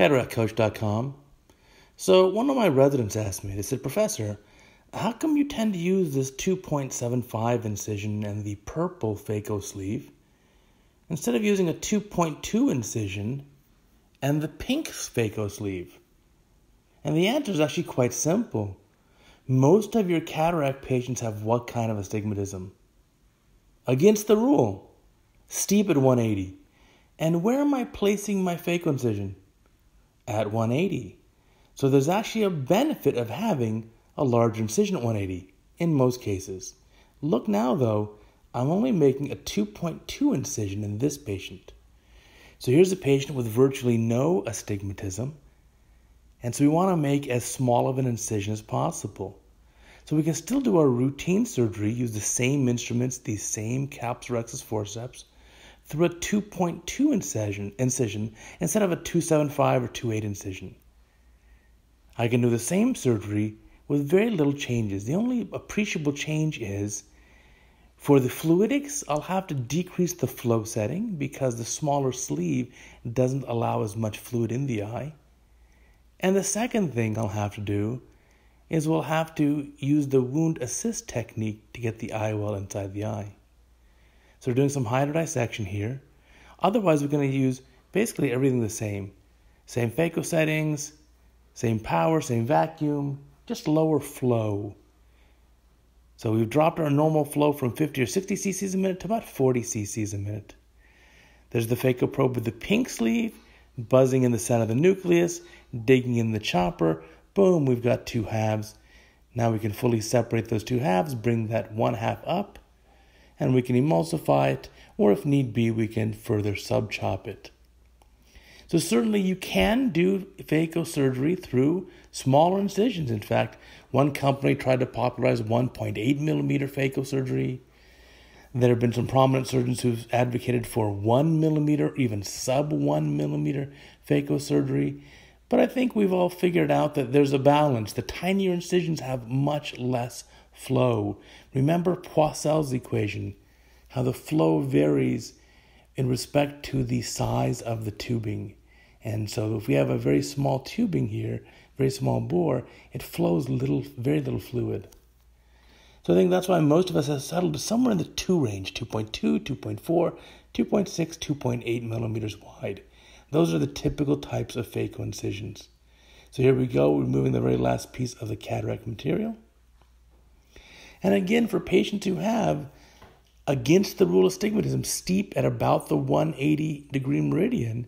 cataractcoach.com. So, one of my residents asked me, they said, Professor, how come you tend to use this 2.75 incision and the purple phaco sleeve instead of using a 2.2 incision and the pink phaco sleeve? And the answer is actually quite simple. Most of your cataract patients have what kind of astigmatism? Against the rule, steep at 180. And where am I placing my phaco incision? At 180. So there's actually a benefit of having a large incision at 180 in most cases. Look now though, I'm only making a 2.2 incision in this patient. So here's a patient with virtually no astigmatism. And so we want to make as small of an incision as possible. So we can still do our routine surgery, use the same instruments, these same capsulorhexis forceps, through a 2.2 incision, incision instead of a 275 or 28 incision. I can do the same surgery with very little changes. The only appreciable change is for the fluidics, I'll have to decrease the flow setting because the smaller sleeve doesn't allow as much fluid in the eye. And the second thing I'll have to do is we'll have to use the wound assist technique to get the IOL inside the eye. So we're doing some hydro dissection here. Otherwise, we're going to use basically everything the same. Same phaco settings, same power, same vacuum, just lower flow. So we've dropped our normal flow from 50 or 60 cc's a minute to about 40 cc's a minute. There's the phaco probe with the pink sleeve, buzzing in the center of the nucleus, digging in the chopper, Boom, we've got two halves. Now we can fully separate those two halves, bring that one half up, and we can emulsify it, or if need be, we can further sub-chop it. So certainly you can do phaco surgery through smaller incisions. In fact, one company tried to popularize 1.8 millimeter phaco surgery. There have been some prominent surgeons who've advocated for one millimeter, even sub one millimeter phaco surgery. But I think we've all figured out that there's a balance. The tinier incisions have much less flow. Remember Poiseuille's equation, how the flow varies in respect to the size of the tubing. And so if we have a very small tubing here, very small bore, it flows little, very little fluid. So I think that's why most of us have settled somewhere in the 2 range 2.2, 2.4, 2.6, 2.8 millimeters wide. Those are the typical types of phaco incisions. So here we go, removing the very last piece of the cataract material. And again, for patients who have, against the rule astigmatism, steep at about the 180 degree meridian,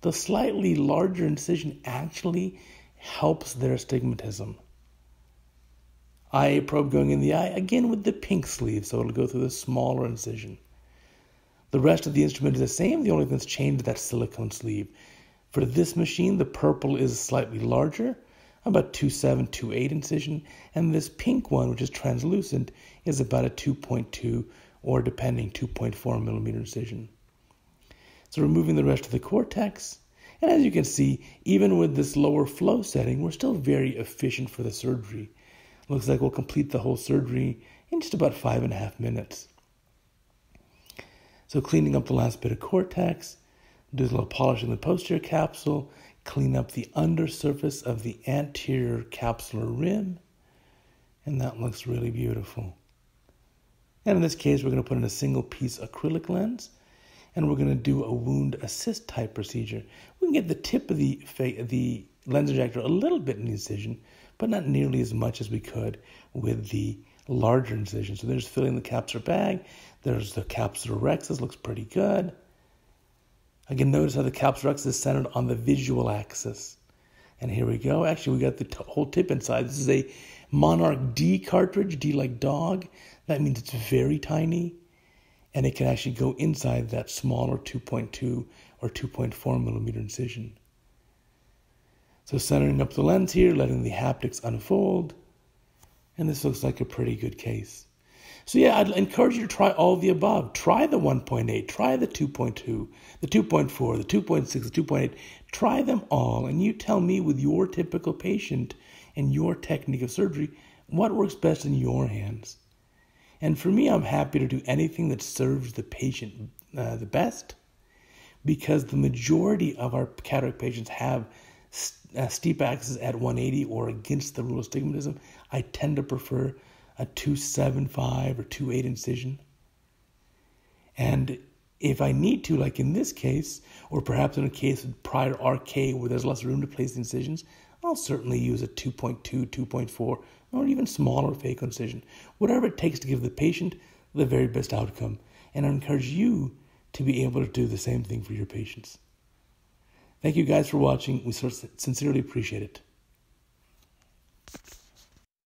the slightly larger incision actually helps their astigmatism. IA probe going in the eye, again with the pink sleeve, so it'll go through the smaller incision. The rest of the instrument is the same. The only thing that's changed is that silicone sleeve. For this machine, the purple is slightly larger, about 2.7, 2.8 incision, and this pink one, which is translucent, is about a 2.2 or depending 2.4 millimeter incision. So removing the rest of the cortex, and as you can see, even with this lower flow setting, we're still very efficient for the surgery. Looks like we'll complete the whole surgery in just about five and a half minutes. So cleaning up the last bit of cortex, do a little polishing the posterior capsule, clean up the undersurface of the anterior capsular rim, and that looks really beautiful. And in this case, we're going to put in a single piece acrylic lens, and we're going to do a wound assist type procedure. We can get the tip of the, the lens injector a little bit in the incision, but not nearly as much as we could with the larger incision. So there's filling the capsular bag. There's the capsulorhexis, looks pretty good. Again, notice how the capsulorhexis is centered on the visual axis. And here we go. Actually, we got the whole tip inside. This is a Monarch D cartridge, D like dog. That means it's very tiny. And it can actually go inside that smaller 2.2 or 2.4 millimeter incision. So centering up the lens here, letting the haptics unfold. And this looks like a pretty good case. So, yeah, I'd encourage you to try all the above. Try the 1.8, try the 2.2, the 2.4, the 2.6, the 2.8. Try them all, and you tell me with your typical patient and your technique of surgery what works best in your hands. And for me, I'm happy to do anything that serves the patient uh, the best because the majority of our cataract patients have uh, steep axis at 180 or against the rule astigmatism. I tend to prefer a 275 or 28 incision. And if I need to, like in this case, or perhaps in a case with prior RK where there's less room to place the incisions, I'll certainly use a 2.2, 2.4, or even smaller phaco incision. Whatever it takes to give the patient the very best outcome. And I encourage you to be able to do the same thing for your patients. Thank you guys for watching. We sincerely appreciate it.